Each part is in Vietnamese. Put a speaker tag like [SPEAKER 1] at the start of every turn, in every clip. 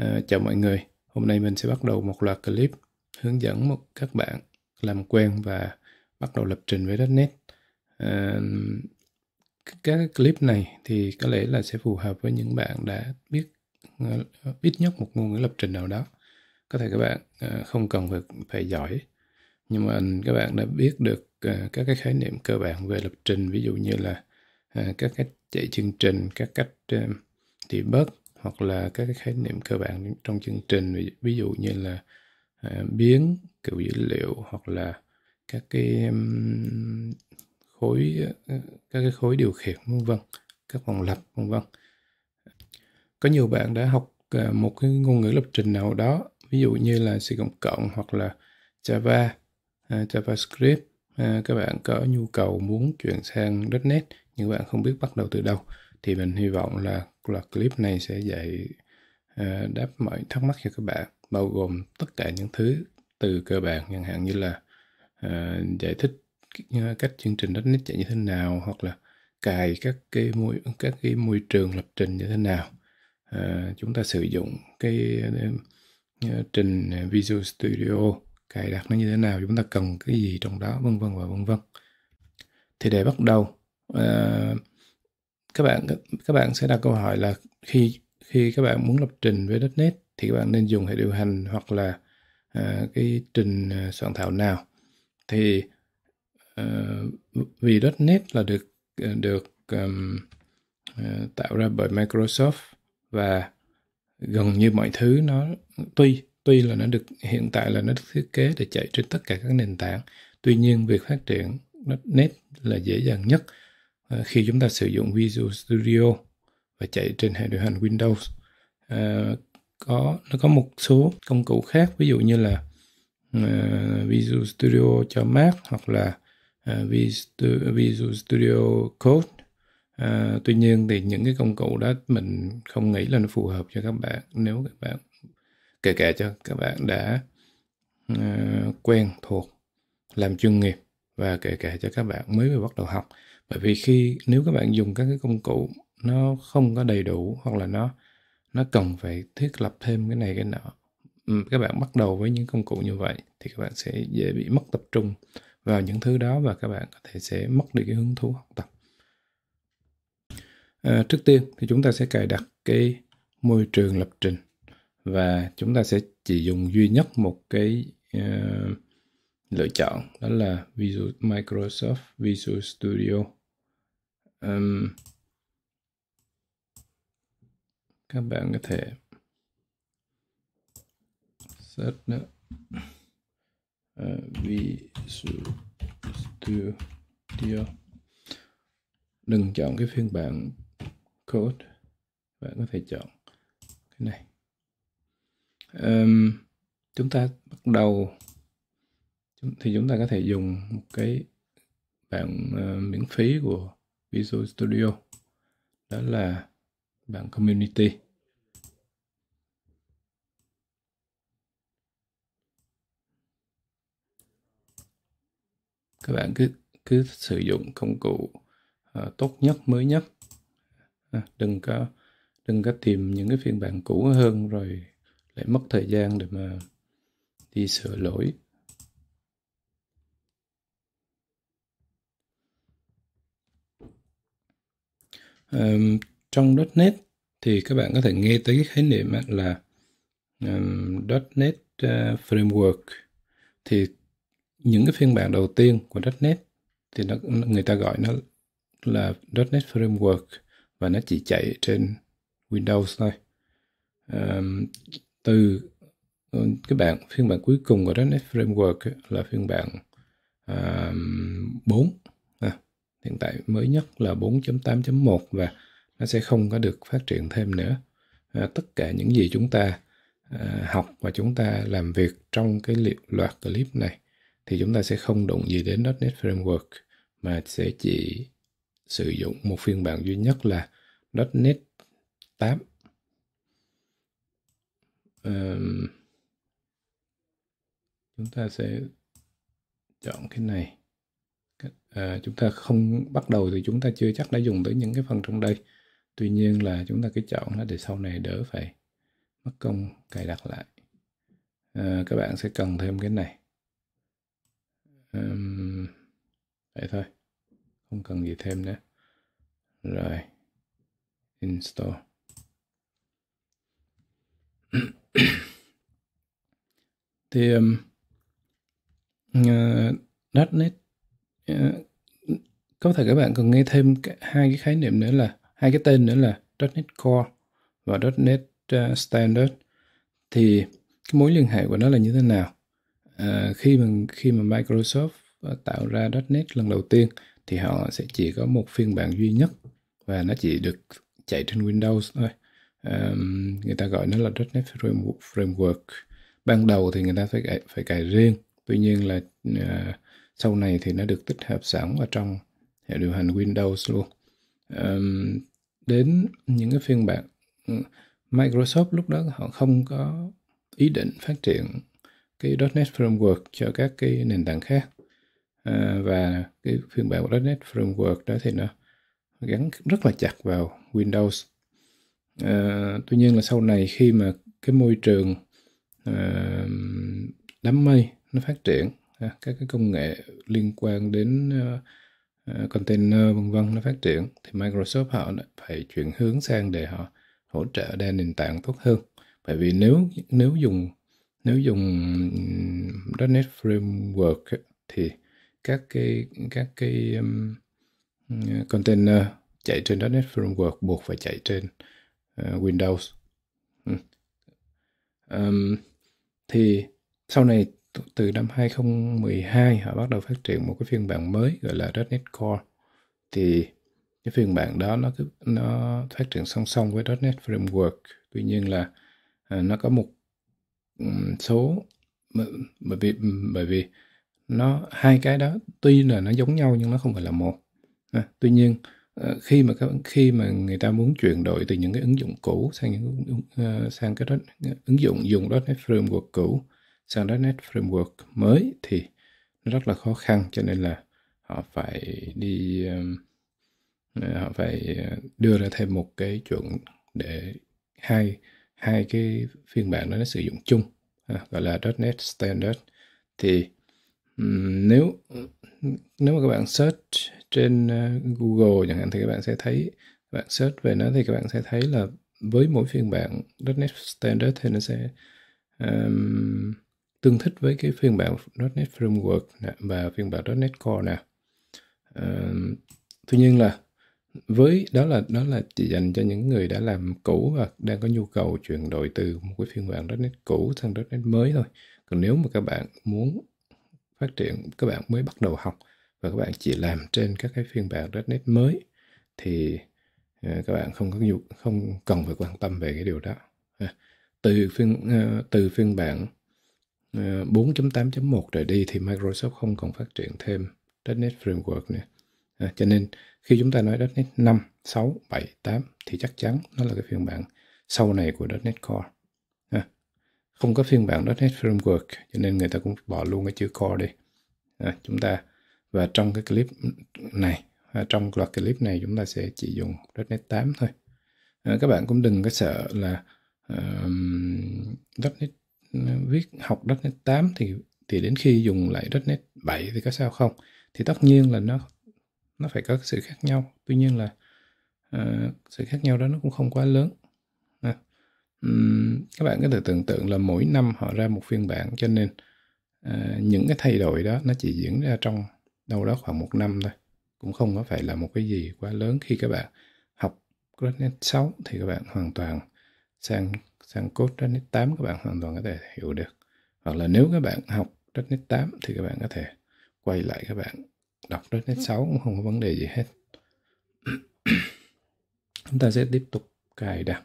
[SPEAKER 1] À, chào mọi người, hôm nay mình sẽ bắt đầu một loạt clip hướng dẫn một các bạn làm quen và bắt đầu lập trình với .NET. À, các clip này thì có lẽ là sẽ phù hợp với những bạn đã biết à, ít nhất một ngôn ngữ lập trình nào đó. Có thể các bạn à, không cần phải, phải giỏi, nhưng mà các bạn đã biết được à, các cái khái niệm cơ bản về lập trình, ví dụ như là các cách chạy chương trình, các cách debug, hoặc là các cái khái niệm cơ bản trong chương trình. Ví, ví dụ như là à, biến kiểu dữ liệu hoặc là các cái um, khối ờ, ờ, các cái khối điều khiển vân vân các vòng lặp vân vân. Có nhiều bạn đã học à, một cái ngôn ngữ lập trình nào đó ví dụ như là C cộng cộng hoặc là Java uh, JavaScript. Uh, các bạn có nhu cầu muốn chuyển sang .NET nhưng bạn không biết bắt đầu từ đâu thì mình hy vọng là là clip này sẽ dạy uh, đáp mọi thắc mắc cho các bạn bao gồm tất cả những thứ từ cơ bản chẳng hạn như là uh, giải thích ờ, cách chương trình .NET chạy như thế nào hoặc là cài các cái môi các cái môi trường lập trình như thế nào. Uh, chúng ta sử dụng cái uh, trình Visual Studio cài đặt nó như thế nào chúng ta cần cái gì trong đó vân vân và vân vân. Thì để bắt đầu uh, các bạn các bạn sẽ đặt câu hỏi là khi khi các bạn muốn lập trình với .NET thì các bạn nên dùng hệ điều hành hoặc là uh, cái trình à, soạn thảo nào. Thì uh, vì .NET là được được um, uh, tạo ra bởi Microsoft và gần như mọi thứ nó tuy tuy là nó được hiện tại là nó được thiết kế để chạy trên tất cả các nền tảng tuy nhiên việc phát triển .NET là dễ dàng nhất Ờ, khi chúng ta sử dụng Visual Studio và chạy trên hệ điều hành Windows uh, có nó có một số công cụ khác. Ví dụ như là uh, Visual Studio cho Mac hoặc là uh, Visual Studio Code. Uh, tuy nhiên thì những cái công cụ đó mình không nghĩ là nó phù hợp cho các bạn. Nếu các bạn kể cả cho các bạn đã uh, quen thuộc làm chuyên nghiệp và kể cả cho các bạn mới bắt đầu học bởi vì khi nếu các bạn dùng các cái công cụ nó không có đầy đủ hoặc là nó nó cần phải thiết lập thêm cái này cái nọ ừ, các bạn bắt đầu với những công cụ như vậy thì các bạn sẽ dễ bị mất tập trung vào những thứ đó và các bạn có thể sẽ mất đi cái hứng thú học tập. À, trước tiên thì chúng ta sẽ cài đặt cái môi trường lập trình và chúng ta sẽ chỉ dùng duy nhất một cái uh, lựa chọn đó là Visual Microsoft Visual Studio um, các bạn có thể search nữa. À, uh, Visual Studio đừng chọn cái phiên bản code. Bạn có thể chọn cái này. Um, chúng ta bắt đầu. Thì chúng ta có thể dùng một cái bản uh, miễn phí của Visual Studio đó là bảng community. Các bạn cứ cứ sử dụng công cụ uh, tốt nhất mới nhất. À, đừng có đừng có tìm những cái phiên bản cũ hơn rồi lại mất thời gian để mà đi sửa lỗi. Um, trong .NET thì các bạn có thể nghe tới cái khái niệm là um, .NET uh, Framework. Thì những cái phiên bản đầu tiên của .NET thì nó người ta gọi nó là .NET Framework và nó chỉ chạy trên Windows thôi. Um, từ ờ, cái bản phiên bản cuối cùng của .NET Framework là phiên bản um, 4 hiện tại mới nhất là 4.8.1 và nó sẽ không có được phát triển thêm nữa. À, tất cả những gì chúng ta à, học và chúng ta làm việc trong cái liệu loạt clip này thì chúng ta sẽ không đụng gì đến .NET Framework mà sẽ chỉ sử dụng một phiên bản duy nhất là .NET 8 um, chúng ta sẽ chọn cái này à, chúng ta không bắt đầu thì chúng ta chưa chắc đã dùng tới những cái phần trong đây. Tuy nhiên là chúng ta cứ chọn nó để sau này đỡ phải mất công cài đặt lại. À, các bạn sẽ cần thêm cái này. Um, vậy thôi không cần gì thêm nữa. Rồi install. Thì um, uh, .NET Ờ, có thể các bạn cần nghe thêm hai cái khái niệm nữa là hai cái tên nữa là .NET Core và .NET ờ, Standard. Thì cái mối liên hệ của nó là như thế nào? À, khi mà khi mà Microsoft tạo ra .NET lần đầu tiên thì họ sẽ chỉ có một phiên bản duy nhất và nó chỉ được chạy trên Windows thôi. Um, người ta gọi nó là .NET Framework. Ban đầu thì người ta phải cài, phải cài riêng. Tuy nhiên là uh, sau này thì nó được tích hợp sẵn vào trong hệ điều hành Windows luôn. Um, đến những cái phiên bản ừ, Microsoft lúc đó họ không có ý định phát triển cái .NET Framework cho các cái nền tảng khác. À, và cái phiên bản của .NET Framework đó thì nó gắn rất là chặt vào Windows. À, tuy nhiên là sau này khi mà cái môi trường à, đám mây nó phát triển các cái công nghệ liên quan đến ờ, ờ, container vân vân nó phát triển thì Microsoft họ phải chuyển hướng sang để họ hỗ trợ đa nền tảng tốt hơn bởi vì nếu nếu dùng nếu dùng .NET Framework thì các cái các cái um, container chạy trên .NET Framework buộc phải chạy trên uh, Windows. Um, thì sau này từ năm 2012 họ bắt đầu phát triển một cái phiên bản mới gọi là .NET Core. Thì cái phiên bản đó nó cứ nó phát triển song song với .NET Framework. Tuy nhiên là uh, nó có một um, số bởi vì bởi vì nó hai cái đó tuy là nó giống nhau nhưng nó không phải là một à, tuy nhiên ờ, khi mà khi mà người ta muốn chuyển đổi từ những cái ứng dụng cũ sang những uh, sang cái đó, ứng dụng dùng .NET Framework cũ sang .NET Framework mới thì nó rất là khó khăn cho nên là họ phải đi um, họ phải uh, đưa ra thêm một cái chuẩn để hai hai cái phiên bản đó nó sử dụng chung à, gọi là .NET Standard. Thì um, nếu nếu mà các bạn search trên uh, Google chẳng hạn thì các bạn sẽ thấy các bạn search về nó thì các bạn sẽ thấy là với mỗi phiên bản .NET Standard thì nó sẽ um, tương thích với cái phiên bản .NET Framework nè, và phiên bản .NET Core nè. À, tuy nhiên là với đó là đó là chỉ dành cho những người đã làm cũ và đang có nhu cầu chuyển đổi từ một cái phiên bản .NET cũ sang .NET mới thôi. Còn nếu mà các bạn muốn phát triển các bạn mới bắt đầu học và các bạn chỉ làm trên các cái phiên bản .NET mới thì ờ, các bạn không có nhu không cần phải quan tâm về cái điều đó à, từ phiên uh, từ phiên bản Ờ, 4.8.1 trở đi thì Microsoft không còn phát triển thêm .NET Framework nữa. À, cho nên khi chúng ta nói .NET 5, 6, 7, 8 thì chắc chắn nó là cái phiên bản sau này của .NET Core. À, không có phiên bản .NET Framework cho nên người ta cũng bỏ luôn cái chữ core đi. À, chúng ta và trong cái clip này à, trong loạt clip này chúng ta sẽ chỉ dùng .NET 8 thôi. À, các bạn cũng đừng có sợ là uh, .NET viết học .NET 8 thì thì đến khi dùng lại .NET 7 thì có sao không? Thì tất nhiên là nó nó phải có sự khác nhau. Tuy nhiên là uh, sự khác nhau đó nó cũng không quá lớn. Um, các bạn có thể tưởng tượng là mỗi năm họ ra một phiên bản cho nên uh, những cái thay đổi đó nó chỉ diễn ra trong đâu đó khoảng một năm thôi. Cũng không có phải là một cái gì quá lớn. Khi các bạn học .NET 6 thì các bạn hoàn toàn sang sang code .NET 8 các bạn hoàn toàn có thể hiểu được. Hoặc là nếu các bạn học .NET 8 thì các bạn có thể quay lại các bạn đọc .NET 6 cũng không có vấn đề gì hết. Chúng ta sẽ tiếp tục cài đặt.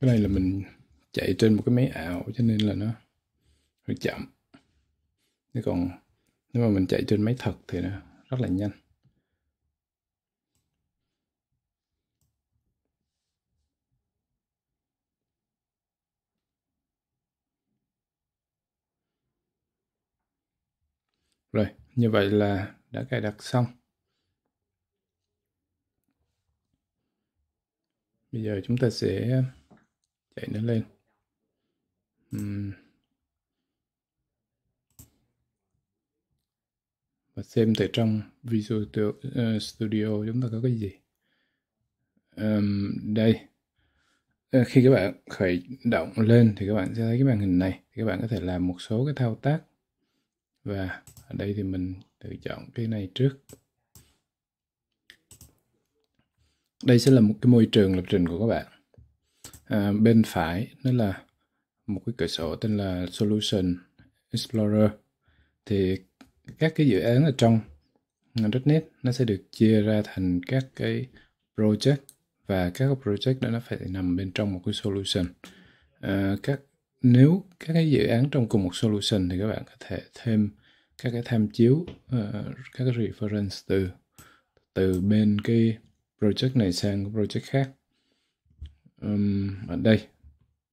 [SPEAKER 1] cái này là mình chạy trên một cái máy ảo cho nên là nó hơi chậm thế còn nếu mà mình chạy trên máy thật thì nó rất là nhanh Rồi, như vậy là đã cài đặt xong. Bây giờ chúng ta sẽ để nó lên. Uhm. Và xem từ trong Visual ờ, Studio chúng ta có cái gì. Um, đây, ờ, khi các bạn khởi động lên thì các bạn sẽ thấy cái màn hình này. Thì các bạn có thể làm một số cái thao tác. Và ở đây thì mình tự chọn cái này trước. Đây sẽ là một cái môi trường lập trình của các bạn. À, bên phải nó là một cái cửa sổ tên là Solution Explorer. Thì các cái dự án ở trong .NET nó sẽ được chia ra thành các cái project và các cái project đó nó phải nằm bên trong một cái solution. À, các nếu các cái dự án trong cùng một solution thì các bạn có thể thêm các cái tham chiếu uh, các cái reference từ từ bên cái project này sang cái project khác um, ở đây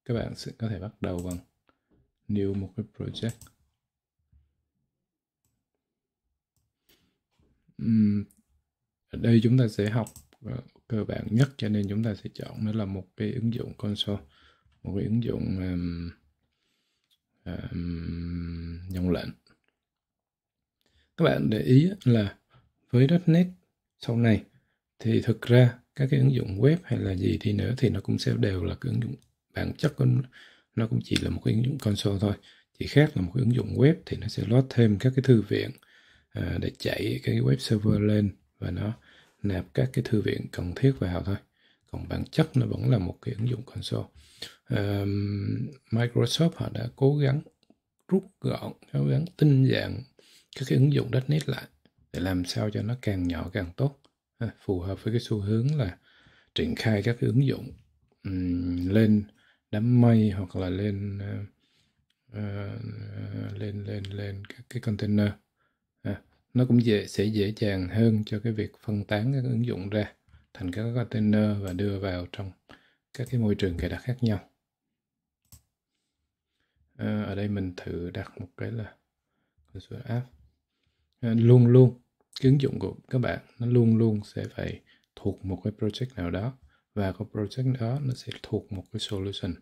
[SPEAKER 1] các bạn sẽ có thể bắt đầu bằng new một cái project. Um, ở đây chúng ta sẽ học uh, cơ bản nhất cho nên chúng ta sẽ chọn nó là một cái ứng dụng console một cái ứng dụng um, um, nhận lệnh. Các bạn để ý là với .NET sau này thì thực ra các cái ứng dụng web hay là gì thì nữa thì nó cũng sẽ đều là cái ứng dụng bản chất của nó. Cũng chỉ là một cái ứng dụng console thôi. Chỉ khác là một cái ứng dụng web thì nó sẽ load thêm các cái thư viện à, để chạy cái web server lên và nó nạp các cái thư viện cần thiết vào thôi. Còn bản chất nó vẫn là một cái ứng dụng console. Um, Microsoft họ đã cố gắng rút gọn cố gắng tinh dạng các cái ứng dụng .NET lại để làm sao cho nó càng nhỏ càng tốt phù hợp với cái xu hướng là triển khai các cái ứng dụng um, lên đám mây hoặc là lên uh, uh, lên lên lên các cái container. À, nó cũng dễ sẽ dễ dàng hơn cho cái việc phân tán các ứng dụng ra thành các container và đưa vào trong các cái môi trường cài đặt khác nhau. À, ở đây mình thử đặt một cái là console app. À, luôn luôn cái ứng dụng của các bạn nó luôn luôn sẽ phải thuộc một cái project nào đó và cái project đó nó sẽ thuộc một cái solution.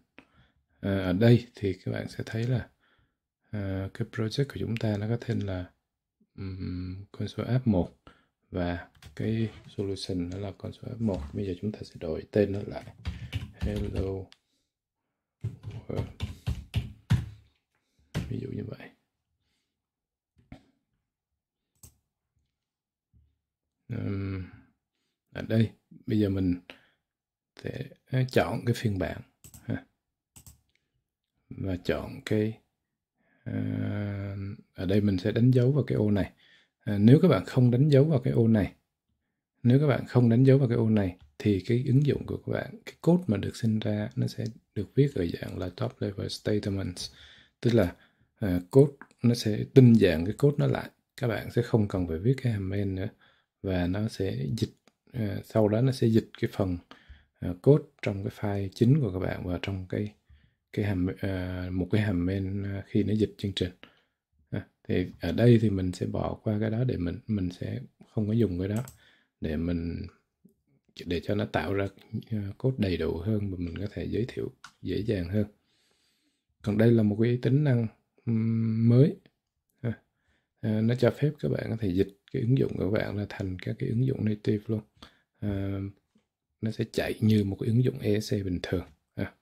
[SPEAKER 1] À, ở đây thì các bạn sẽ thấy là à, cái project của chúng ta nó có tên là um, console app 1 và cái solution nó là console app 1 bây giờ chúng ta sẽ đổi tên nó lại. Hello world. Ví dụ như vậy. Um, ở à, đây bây giờ mình sẽ chọn cái phiên bản ha. và chọn cái uh, ở đây mình sẽ đánh dấu vào cái ô này. À, nếu các bạn không đánh dấu vào cái ô này nếu các bạn không đánh dấu vào cái ô này thì cái ứng dụng của các bạn cái code mà được sinh ra nó sẽ được viết ở dạng là top level statements. Tức là uh, code nó sẽ tinh dạng cái code nó lại. Các bạn sẽ không cần phải viết cái hàm main nữa và nó sẽ dịch ờ, sau đó nó sẽ dịch cái phần ờ, code trong cái file chính của các bạn vào trong cái cái hàm ờ, một cái hàm main khi nó dịch chương trình. Thì ở đây thì mình sẽ bỏ qua cái đó để mình mình sẽ không có dùng cái đó để mình, để cho nó tạo ra code đầy đủ hơn và mình có thể giới thiệu dễ dàng hơn. Còn đây là một cái tính năng mới. Nó cho phép các bạn có thể dịch cái ứng dụng của bạn là thành các cái ứng dụng native luôn à, nó sẽ chạy như một cái ứng dụng ESC bình thường à.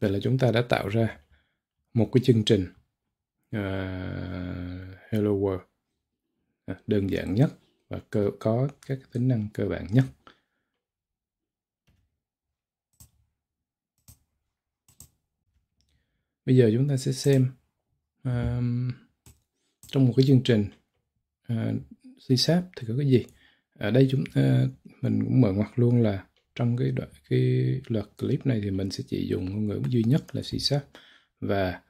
[SPEAKER 1] Vậy là chúng ta đã tạo ra một cái chương trình uh, Hello World à, đơn giản nhất và cơ, có các tính năng cơ bản nhất. Bây giờ chúng ta sẽ xem um, trong một cái chương trình uh, C Sharp thì có cái gì. Ở đây chúng uh, mình cũng mở ngoặt luôn là trong cái đoạn cái loạt clip này thì mình sẽ chỉ dùng ngôn ngữ duy nhất là C Sharp và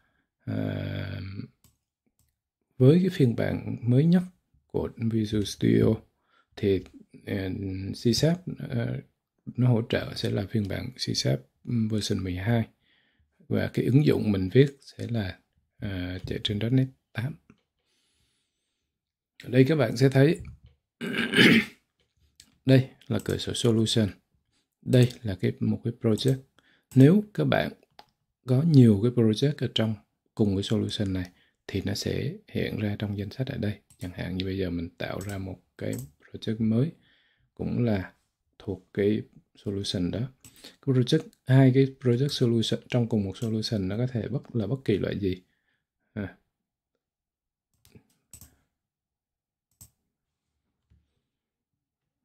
[SPEAKER 1] với cái phiên bản mới nhất của Visual Studio thì ờ, uh, C Sharp uh, ờ, nó hỗ trợ sẽ là phiên bản C Sharp version 12 và cái ứng dụng mình viết sẽ là uh, chạy trên .NET 8 ở đây các bạn sẽ thấy đây là cửa sổ solution. Đây là cái một cái project. Nếu các bạn có nhiều cái project ở trong cùng với solution này thì nó sẽ hiện ra trong danh sách ở đây. Chẳng hạn như bây giờ mình tạo ra một cái project mới cũng là thuộc cái solution đó. Cái project, hai cái project solution, trong cùng một solution nó có thể bất, là bất kỳ loại gì. À.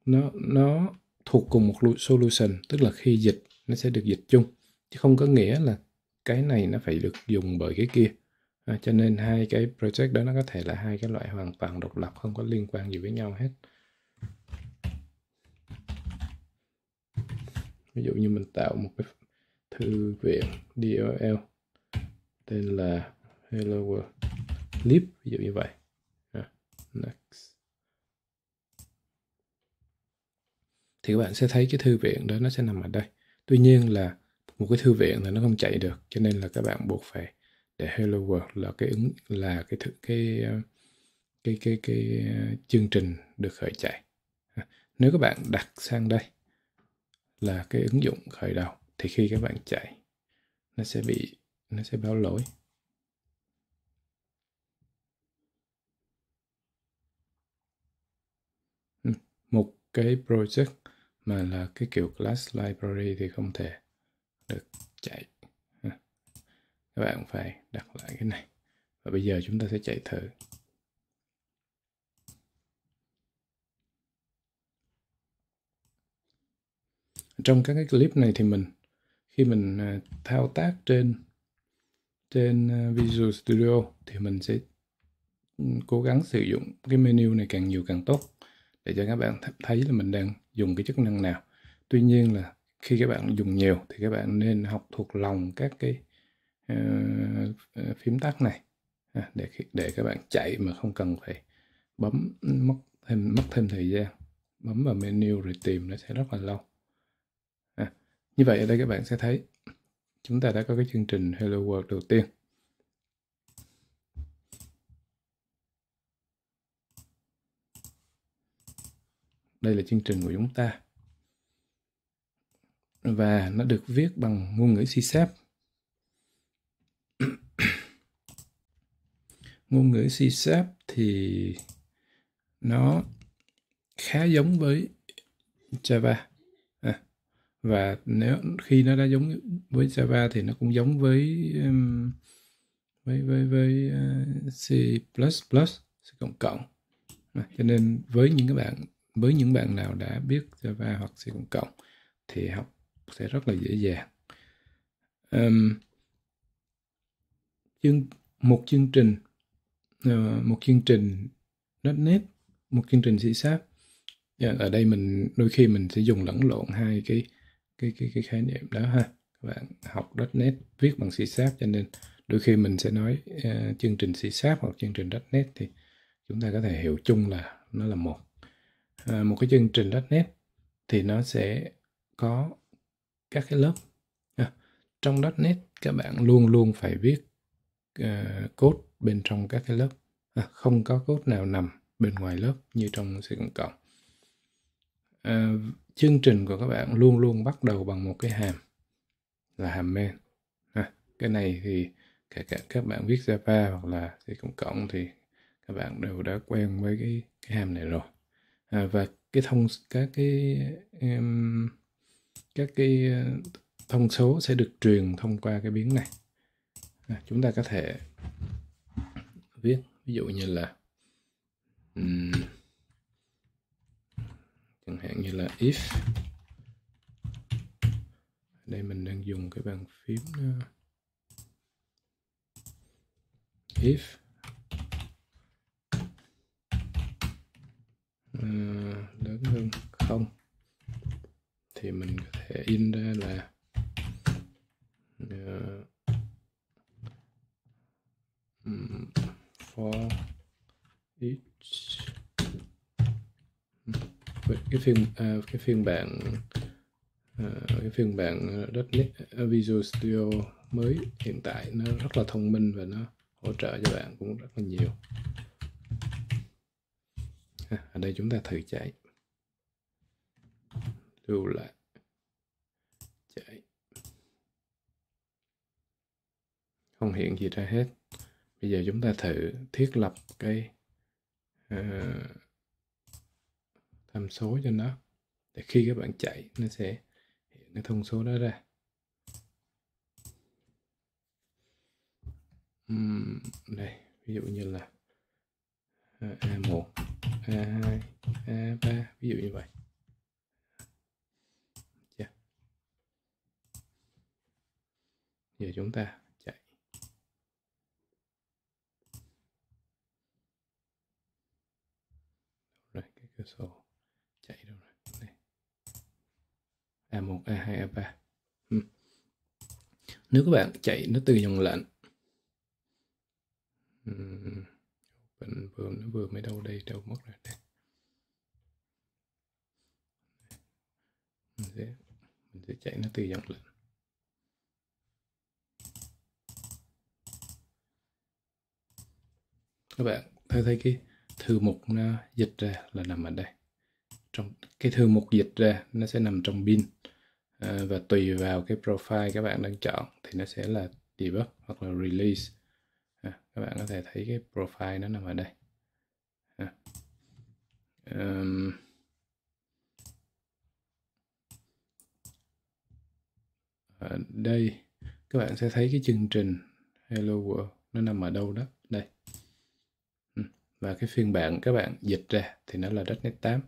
[SPEAKER 1] nó nó thuộc cùng một solution, tức là khi dịch, nó sẽ được dịch chung. Chứ không có nghĩa là cái này nó phải được dùng bởi cái kia. À, cho nên hai cái project đó nó có thể là hai cái loại hoàn toàn độc lập không có liên quan gì với nhau hết. Ví dụ như mình tạo một cái thư viện DLL tên là Hello World Lib ví dụ như vậy. À, next. Thì các bạn sẽ thấy cái thư viện đó nó sẽ nằm ở đây. Tuy nhiên là một cái thư viện thì nó không chạy được cho nên là các bạn buộc phải để Hello World là cái ứng là cái ờ, cái cái cái cái, cái chương trình được khởi chạy. Nếu các bạn đặt sang đây là cái ứng dụng khởi đầu thì khi các bạn chạy nó sẽ bị nó sẽ báo lỗi. Một cái project mà là cái kiểu class library thì không thể được, chạy. Các bạn phải đặt lại cái này. Và bây giờ chúng ta sẽ chạy thử. Trong các cái clip này thì mình, khi mình à, thao tác trên trên à, Visual Studio thì mình sẽ ừ, cố gắng sử dụng cái menu này càng nhiều càng tốt để cho các bạn thấy là mình đang dùng cái chức năng nào. Tuy nhiên là khi các bạn dùng nhiều thì các bạn nên học thuộc lòng các cái uh, phím tắt này. À, để để các bạn chạy mà không cần phải bấm ừ, mất thêm mất thêm thời gian. Bấm vào menu rồi tìm nó sẽ rất là lâu. À, như vậy ở đây các bạn sẽ thấy chúng ta đã có cái chương trình Hello World đầu tiên. Đây là chương trình của chúng ta và nó được viết bằng ngôn ngữ C Sharp. ngôn ngữ C Sharp thì nó khá giống với Java. À, và nếu khi nó đã giống với Java thì nó cũng giống với um, với với với uh, C++, C cộng cộng. À, cho nên với những các bạn với những bạn nào đã biết Java hoặc C cộng cộng thì học sẽ rất là dễ dàng. Um, chương một chương trình uh, một chương trình .NET một chương trình C Sharp yeah, ở đây mình đôi khi mình sẽ dùng lẫn lộn hai cái cái cái cái khái niệm đó ha. Các bạn học .NET viết bằng C Sharp cho nên đôi khi mình sẽ nói uh, chương trình C Sharp hoặc chương trình .NET thì chúng ta có thể hiểu chung là nó là một. Uh, một cái chương trình .NET thì nó sẽ có các cái lớp. À, trong .NET các bạn luôn luôn phải viết uh, code bên trong các cái lớp. À, không có code nào nằm bên ngoài lớp như trong C cộng. À, chương trình của các bạn luôn luôn bắt đầu bằng một cái hàm là hàm main. À, cái này thì kể cả các bạn viết Java hoặc là C cộng cộng thì các bạn đều đã quen với cái cái hàm này rồi. À, và cái thông các cái um, các cái ờ, thông số sẽ được truyền thông qua cái biến này. À, chúng ta có thể viết ví dụ như là um, chẳng hạn như là if. Đây mình đang dùng cái bàn phím uh, if. Uh, lớn hơn không? thì mình có thể in ra là uh, for each cái phiên à, cái phiên bản à, cái phiên bản .NET ờ, Visual Studio mới hiện tại nó rất là thông minh và nó hỗ trợ cho bạn cũng rất là nhiều. À, ở đây chúng ta thử chạy lưu lại. Chạy. Không hiện gì ra hết. Bây giờ chúng ta thử thiết lập cái uh, tham số cho nó. Để khi các bạn chạy nó sẽ hiện cái thông số đó ra. Uhm, đây ví dụ như là A1 A2 A3 ví dụ như vậy. Giờ chúng ta chạy đâu rồi, cái cửa sổ chạy đâu rồi đây. A1 A2 A3 ừ. nếu các bạn chạy nó từ dòng lệnh ừ. mình vừa nó vừa mới đâu đây, đâu mất rồi, đây mình sẽ mình sẽ chạy nó từ dòng lệnh các bạn thấy thấy cái thư mục nó dịch ra là nằm ở đây. Trong cái thư mục dịch ra nó sẽ nằm trong bin à, và tùy vào cái profile các bạn đang chọn thì nó sẽ là debug hoặc là release. À, các bạn có thể thấy cái profile nó nằm ở đây. À. um, ở đây các bạn sẽ thấy cái chương trình Hello World nó nằm ở đâu đó và cái phiên bản các bạn dịch ra thì nó là .NET 8 uh,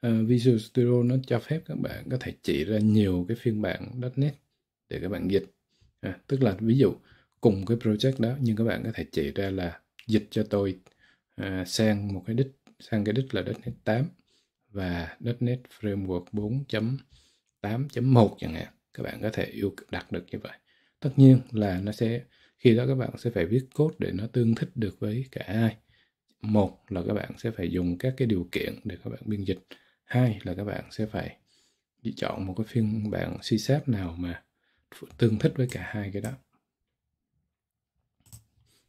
[SPEAKER 1] ờ, Visual Studio nó cho phép các bạn có thể chỉ ra nhiều cái phiên bản .NET để các bạn dịch. À, tức là ví dụ cùng cái project đó nhưng các bạn có thể chỉ ra là dịch cho tôi à, sang một cái đích sang cái đích là .NET 8 và .NET Framework 4.8.1 chẳng hạn. Các bạn có thể yêu đặt được như vậy. Tất nhiên là nó sẽ khi đó các bạn sẽ phải viết code để nó tương thích được với cả hai một là các bạn sẽ phải dùng các cái điều kiện để các bạn biên dịch. Hai là các bạn sẽ phải chọn một cái phiên bản C Sharp nào mà tương thích với cả hai cái đó.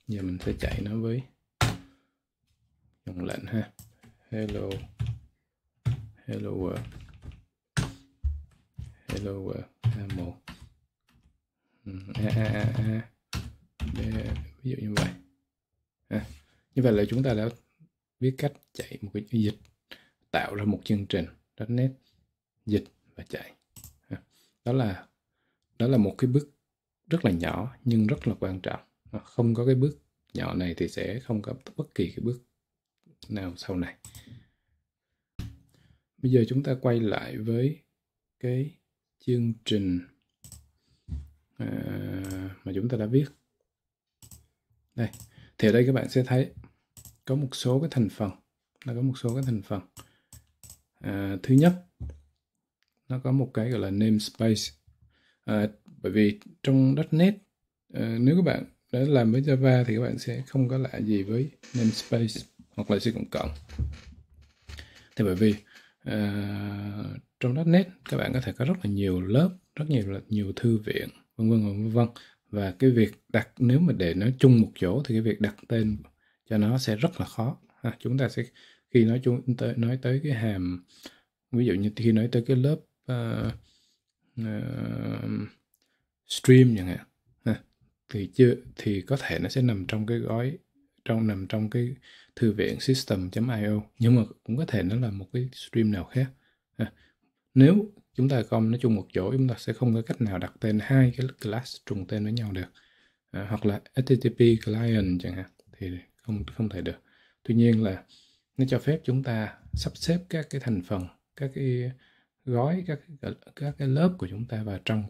[SPEAKER 1] Giờ mình sẽ chạy nó với dòng lệnh ha. Hello. Hello world. Hello world. A1 ừ, a a a a b ví dụ như vậy. Ha như vậy là chúng ta đã biết cách chạy một cái dịch tạo ra một chương trình .NET dịch và chạy. Đó là đó là một cái bước rất là nhỏ nhưng rất là quan trọng. Không có cái bước nhỏ này thì sẽ không có bất kỳ cái bước nào sau này. Bây giờ chúng ta quay lại với cái chương trình à, mà chúng ta đã viết đây thì ở đây các bạn sẽ thấy có một số cái thành phần nó có một số cái thành phần. À, thứ nhất nó có một cái gọi là namespace à, bởi vì trong .NET à, nếu các bạn đã làm với Java thì các bạn sẽ không có lạ gì với namespace hoặc là C cộng. Cộng thì bởi vì uh, trong .NET các bạn có thể có rất là nhiều lớp rất nhiều là nhiều thư viện vân vân vân vân và cái việc đặt nếu mà để nó chung một chỗ thì cái việc đặt tên cho nó sẽ rất là khó. Ha, chúng ta sẽ khi nói chung tới nói tới cái hàm ví dụ như khi nói tới cái lớp uh, uh, stream chẳng hạn thì chưa thì có thể nó sẽ nằm trong cái gói trong nằm trong cái thư viện system.io nhưng mà cũng có thể nó là một cái stream nào khác nếu chúng ta gom nó chung một chỗ chúng ta sẽ không có cách nào đặt tên hai cái class trùng tên với nhau được à, hoặc là http client chẳng hạn thì không không thể được. Tuy nhiên là nó cho phép chúng ta sắp xếp các cái thành phần các cái gói các các cái lớp của chúng ta vào trong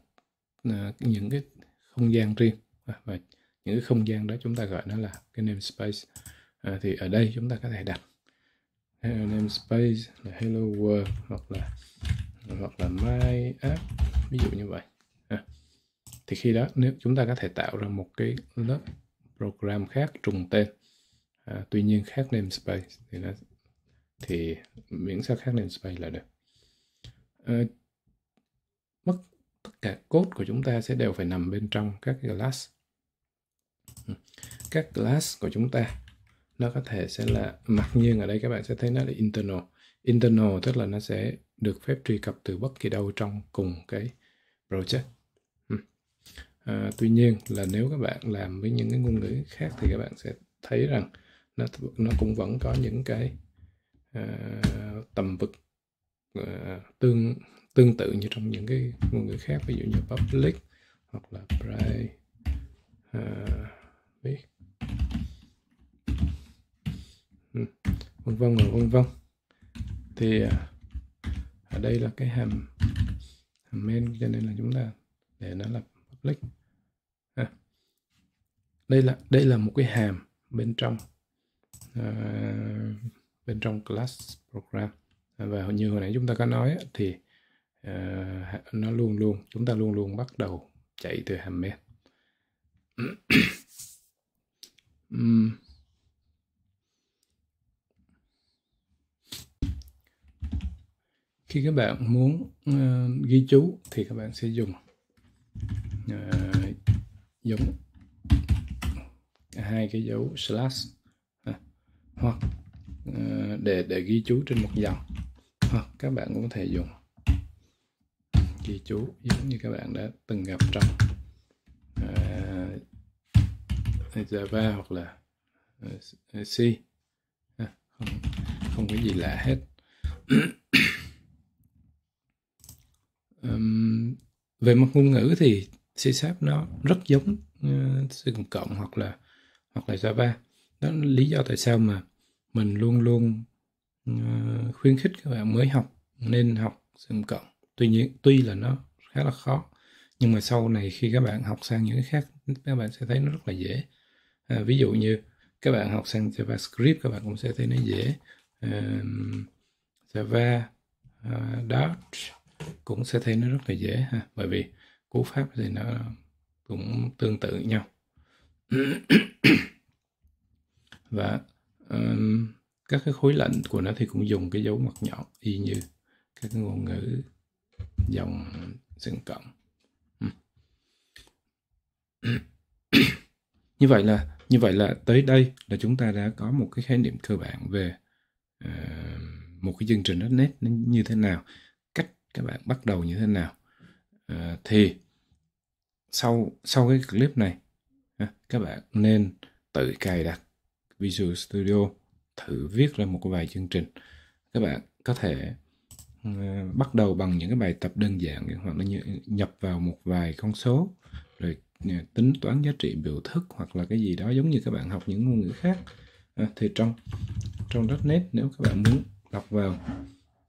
[SPEAKER 1] uh, những cái không gian riêng. À, và những cái không gian đó chúng ta gọi nó là cái namespace à, thì ở đây chúng ta có thể đặt à, namespace là hello world hoặc là hoặc là my app ví dụ như vậy. À, thì khi đó nếu chúng ta có thể tạo ra một cái lớp program khác trùng tên à, tuy nhiên khác namespace thì nó thì miễn sao khác namespace là được. À, mất tất cả code của chúng ta sẽ đều phải nằm bên trong các class ừ, các class của chúng ta nó có thể sẽ là mặc nhiên ở đây các bạn sẽ thấy nó là internal. Internal tức là nó sẽ được phép truy cập từ bất kỳ đâu trong cùng cái project. Ừ. À, tuy nhiên là nếu các bạn làm với những cái ngôn ngữ khác thì các bạn sẽ thấy rằng nó nó cũng vẫn có những cái uh, tầm vực uh, ờ, tương tương tự như trong những cái ngôn ngữ khác ví dụ như public hoặc là private. Uh, vân vân và vân vân. Thì ở đây là cái hàm hàm main cho nên là chúng ta để nó là public. À, đây là đây là một cái hàm bên trong uh, bên trong class program. Và như hồi nãy chúng ta có nói thì uh, nó luôn luôn chúng ta luôn luôn bắt đầu chạy từ hàm main um, khi các bạn muốn uh, ghi chú thì các bạn sẽ dùng uh, giống hai cái dấu slash hoặc ờ, để để ghi chú trên một dòng hoặc các bạn cũng có thể dùng. Ghi chú giống như các bạn đã từng gặp trong uh, Java hoặc là uh, C. Không không có gì lạ hết. Um, về mặt ngôn ngữ thì C Sharp nó rất giống uh, C cộng hoặc là hoặc là Java. Đó là lý do tại sao mà mình luôn luôn ờ, khuyến khích các bạn mới học nên học C cộng. Tuy nhiên tuy là nó khá là khó nhưng mà sau này khi các bạn học sang những cái khác các bạn sẽ thấy nó rất là dễ. À, ví dụ như các bạn học sang JavaScript các bạn cũng sẽ thấy nó dễ. Uh, Java uh, Dart cũng sẽ thấy nó rất là dễ ha bởi vì cú pháp thì nó cũng tương tự nhau. Và um, các cái khối lệnh của nó thì cũng dùng cái dấu mặt nhọn y như các cái ngôn ngữ dòng xưng cộng. Như vậy là như vậy là tới đây là chúng ta đã có một cái khái niệm cơ bản về uh, một cái chương trình .NET như thế nào cách các bạn bắt đầu như thế nào. Uh, thì sau sau cái clip này các bạn nên tự cài đặt. Visual Studio thử viết ra một vài chương trình. Các bạn có thể uh, bắt đầu bằng những cái bài tập đơn giản hoặc là nhập vào một vài con số rồi uh, tính toán giá trị biểu thức hoặc là cái gì đó giống như các bạn học những ngôn ngữ khác. À, thì trong trong .NET nếu các bạn muốn đọc vào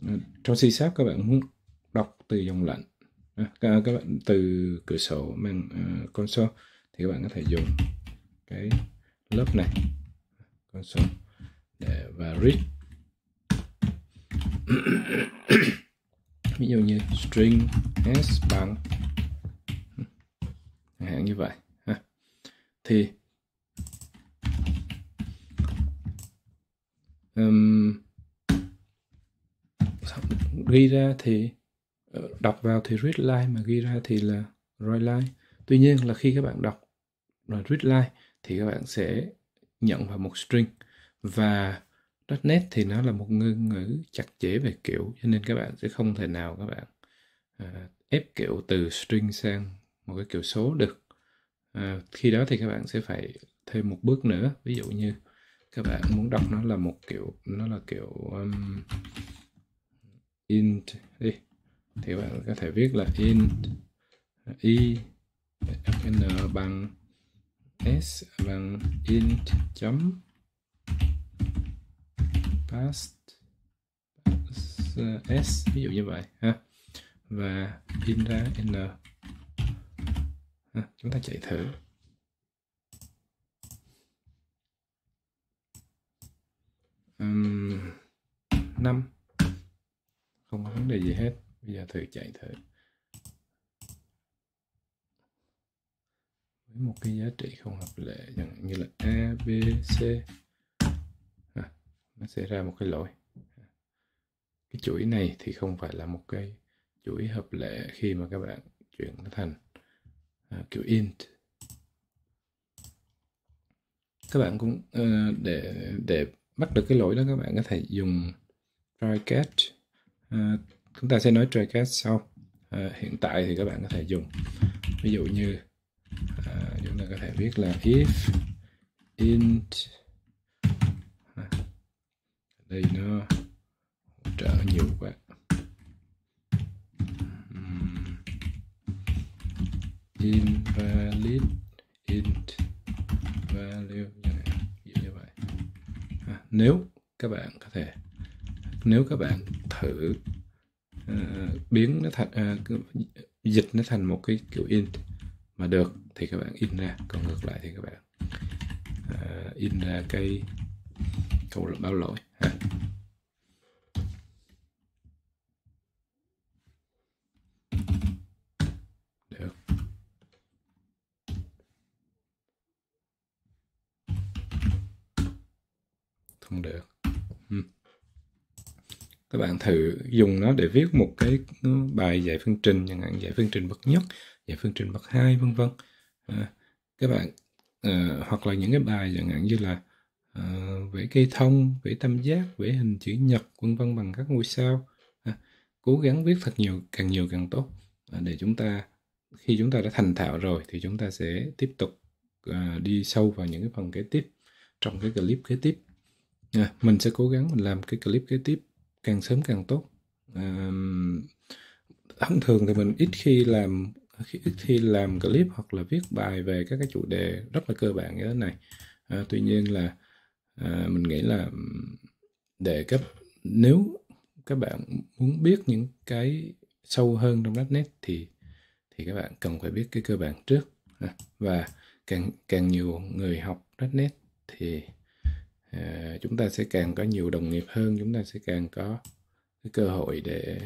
[SPEAKER 1] uh, trong C Sharp các bạn muốn đọc từ dòng lệnh à, các, các bạn từ cửa sổ mang uh, console thì các bạn có thể dùng cái lớp này console để và read. Ví dụ như string s bằng hạn như vậy ha. thì um, ghi ra thì ờ, đọc vào thì read line mà ghi ra thì là write line. Tuy nhiên là khi các bạn đọc là read line thì các bạn sẽ nhận vào một string. Và .NET thì nó là một ngôn ngữ chặt chẽ về kiểu cho nên các bạn sẽ không thể nào các bạn uh, ép kiểu từ string sang một cái kiểu số được. Uh, khi đó thì các bạn sẽ phải thêm một bước nữa. Ví dụ như các bạn muốn đọc nó là một kiểu nó là kiểu um, int đi thì bạn có thể viết là int i n bằng s bằng int chấm past s ví dụ như vậy ha. Và in ra n. Ha, chúng ta chạy thử. Um, 5 không có vấn đề gì hết. Bây giờ thử chạy thử. Với một cái giá trị không hợp lệ chẳng như là a b c. À, nó sẽ ra một cái lỗi. Cái chuỗi này thì không phải là một cái chuỗi hợp lệ khi mà các bạn chuyển nó thành à, kiểu int. Các bạn cũng uh, để để bắt được cái lỗi đó các bạn có thể dùng try catch uh, à, chúng ta sẽ nói try catch sau. Uh, hiện tại thì các bạn có thể dùng. Ví dụ như à, chúng ta có thể viết là if int. À, đây nó hỗ trợ nhiều quá. Invalid int value. Như vậy. À, nếu các bạn có thể nếu các bạn thử uh, biến nó thành uh, dịch nó thành một cái kiểu int mà được thì các bạn in ra còn ngược lại thì các bạn uh, in ra cái câu báo lỗi ha. không được. Các bạn thử dùng nó để viết một cái bài giải phương trình chẳng hạn giải phương trình bậc nhất giải phương trình bậc hai vân vân. À, các bạn à, hoặc là những cái bài chẳng hạn như là à, vẽ cây thông vẽ tam giác vẽ hình chữ nhật vân vân bằng các ngôi sao. À, cố gắng viết thật nhiều càng nhiều càng tốt. À, để chúng ta khi chúng ta đã thành thạo rồi thì chúng ta sẽ tiếp tục à, đi sâu vào những cái phần kế tiếp trong cái clip kế tiếp. À, mình sẽ cố gắng mình làm cái clip kế tiếp càng sớm càng tốt. À, thông thường thì mình ít khi làm khi làm clip hoặc là viết bài về các cái chủ đề rất là cơ bản như thế này. À, tuy nhiên là à, mình nghĩ là để các nếu các bạn muốn biết những cái sâu hơn trong .NET thì thì các bạn cần phải biết cái cơ bản trước à, và càng càng nhiều người học .NET thì à, chúng ta sẽ càng có nhiều đồng nghiệp hơn chúng ta sẽ càng có cái cơ hội để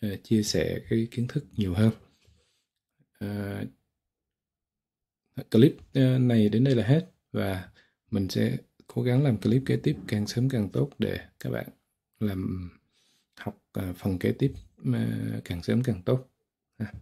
[SPEAKER 1] à, chia sẻ cái kiến thức nhiều hơn uh, clip ờ, này đến đây là hết và mình sẽ cố gắng làm clip kế tiếp càng sớm càng tốt để các bạn làm học uh, phần kế tiếp uh, càng sớm càng tốt. À.